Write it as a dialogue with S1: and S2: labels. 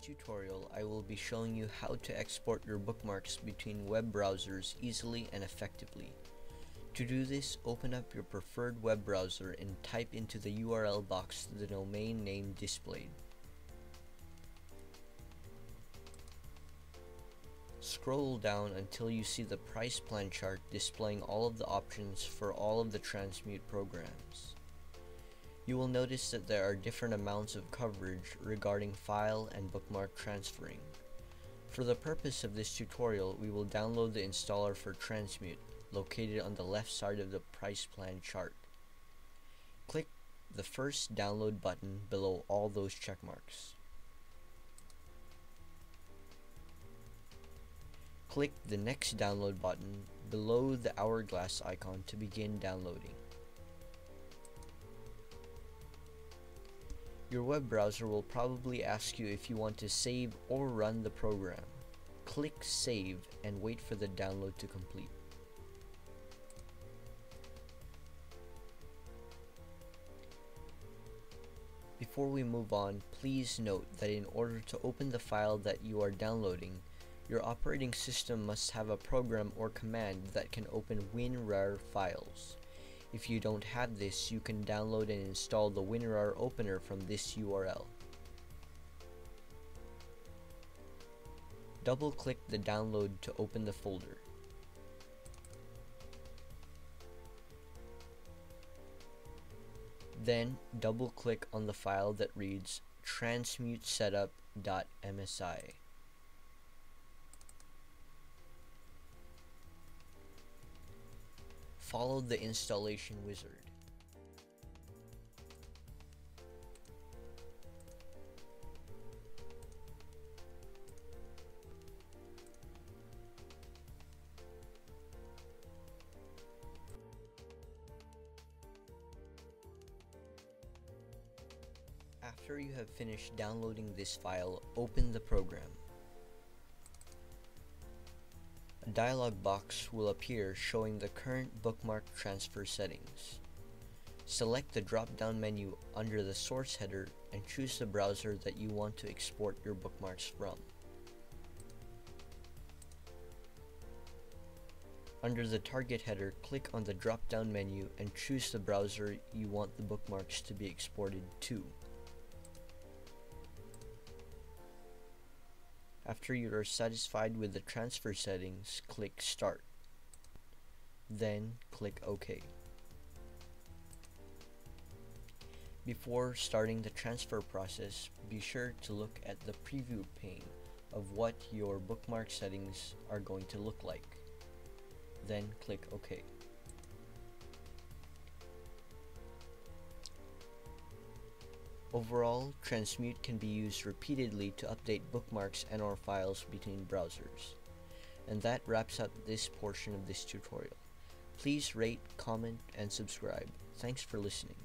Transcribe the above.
S1: tutorial, I will be showing you how to export your bookmarks between web browsers easily and effectively. To do this, open up your preferred web browser and type into the URL box the domain name displayed. Scroll down until you see the price plan chart displaying all of the options for all of the Transmute programs. You will notice that there are different amounts of coverage regarding file and bookmark transferring. For the purpose of this tutorial, we will download the installer for Transmute, located on the left side of the price plan chart. Click the first download button below all those checkmarks. Click the next download button below the hourglass icon to begin downloading. Your web browser will probably ask you if you want to save or run the program. Click Save and wait for the download to complete. Before we move on, please note that in order to open the file that you are downloading, your operating system must have a program or command that can open WinRAR files. If you don't have this, you can download and install the WinRAR opener from this URL. Double-click the download to open the folder. Then double-click on the file that reads transmutesetup.msi. follow the installation wizard. After you have finished downloading this file, open the program. Dialog box will appear showing the current bookmark transfer settings. Select the drop-down menu under the source header and choose the browser that you want to export your bookmarks from. Under the target header, click on the drop-down menu and choose the browser you want the bookmarks to be exported to. After you are satisfied with the transfer settings, click Start. Then click OK. Before starting the transfer process, be sure to look at the preview pane of what your bookmark settings are going to look like. Then click OK. Overall, Transmute can be used repeatedly to update bookmarks and or files between browsers. And that wraps up this portion of this tutorial. Please rate, comment, and subscribe. Thanks for listening.